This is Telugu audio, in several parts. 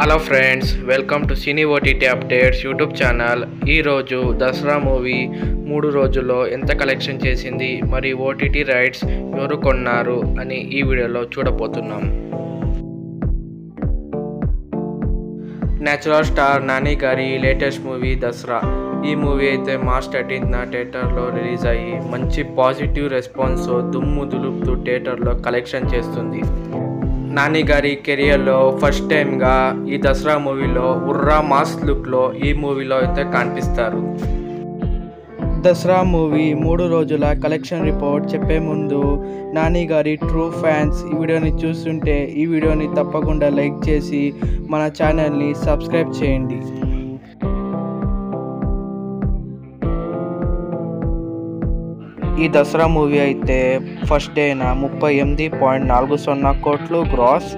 Hello friends welcome to cine OTT updates YouTube channel ఈరోజు దసరా మూవీ మూడు రోజుల్లో ఎంత కలెక్షన్ చేసింది మరి ఓటీటీ రైట్స్ ఎవరు కొన్నారు అని ఈ వీడియోలో చూడబోతున్నాం. నేచురల్ స్టార్ నాని గారి లేటెస్ట్ మూవీ దసరా. ఈ మూవీ అయితే మార్చ్ థర్టీన్త్న థియేటర్లో రిలీజ్ అయ్యి మంచి పాజిటివ్ రెస్పాన్స్ దుమ్ము దులుపుతూ థియేటర్లో కలెక్షన్ చేస్తుంది. నాని గారి కెరియర్లో ఫస్ట్ టైంగా ఈ దసరా మూవీలో ఉర్రా మాస్ లుక్లో ఈ మూవీలో అయితే కనిపిస్తారు. దసరా మూవీ మూడు రోజుల కలెక్షన్ రిపోర్ట్ చెప్పే ముందు నాని గారి ట్రూ ఫ్యాన్స్ ఈ వీడియోని చూస్తుంటే ఈ వీడియోని తప్పకుండా లైక్ చేసి మన ఛానల్ని సబ్స్క్రైబ్ చేయండి. ఈ దసరా మూవీ అయితే ఫస్ట్ డేన? ముప్పై ఎనిమిది పాయింట్ నాలుగు సున్నా కోట్లు గ్రాస్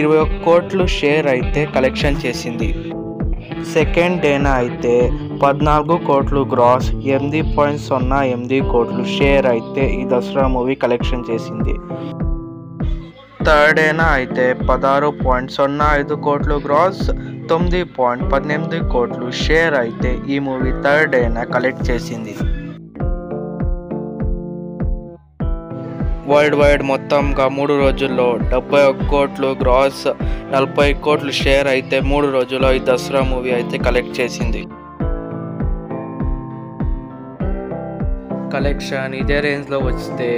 ఇరవై ఒక్క కోట్లు షేర్ అయితే కలెక్షన్ చేసింది. సెకండ్ డేన అయితే పద్నాలుగు కోట్లు గ్రాస్ ఎనిమిది పాయింట్ సున్నా ఎనిమిది కోట్లు షేర్ అయితే ఈ దసరా మూవీ కలెక్షన్ చేసింది. థర్డ్ డేన అయితే పదహారు పాయింట్ సున్నా ఐదు కోట్లు గ్రాస్ తొమ్మిది పాయింట్ పద్దెనిమిది కోట్లు షేర్ అయితే ఈ మూవీ థర్డ్ డేన కలెక్ట్ చేసింది. వరల్డ్ వైడ్ మొత్తంగా మూడు రోజుల్లో డెబ్బై ఒక్క కోట్లు గ్రాస్ నలభై కోట్లు షేర్ అయితే మూడు రోజుల్లో ఈ దసరా మూవీ అయితే కలెక్ట్ చేసింది. కలెక్షన్ ఇదే రేంజ్లో వస్తే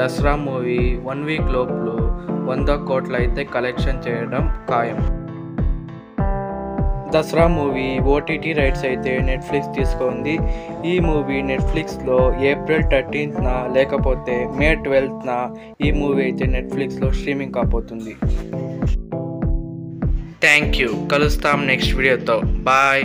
దసరా మూవీ వన్ వీక్ లోపల వంద కోట్లు అయితే కలెక్షన్ చేయడం ఖాయం. దసరా మూవీ ఓటీటీ రైట్స్ అయితే నెట్ఫ్లిక్స్ తీసుకుంది. ఈ మూవీ నెట్ఫ్లిక్స్లో ఏప్రిల్ థర్టీన్త్న లేకపోతే మే ట్వెల్త్న ఈ మూవీ అయితే నెట్ఫ్లిక్స్లో స్ట్రీమింగ్ కాబోతుంది. థ్యాంక్ యూ కలుస్తాం నెక్స్ట్ వీడియోతో బాయ్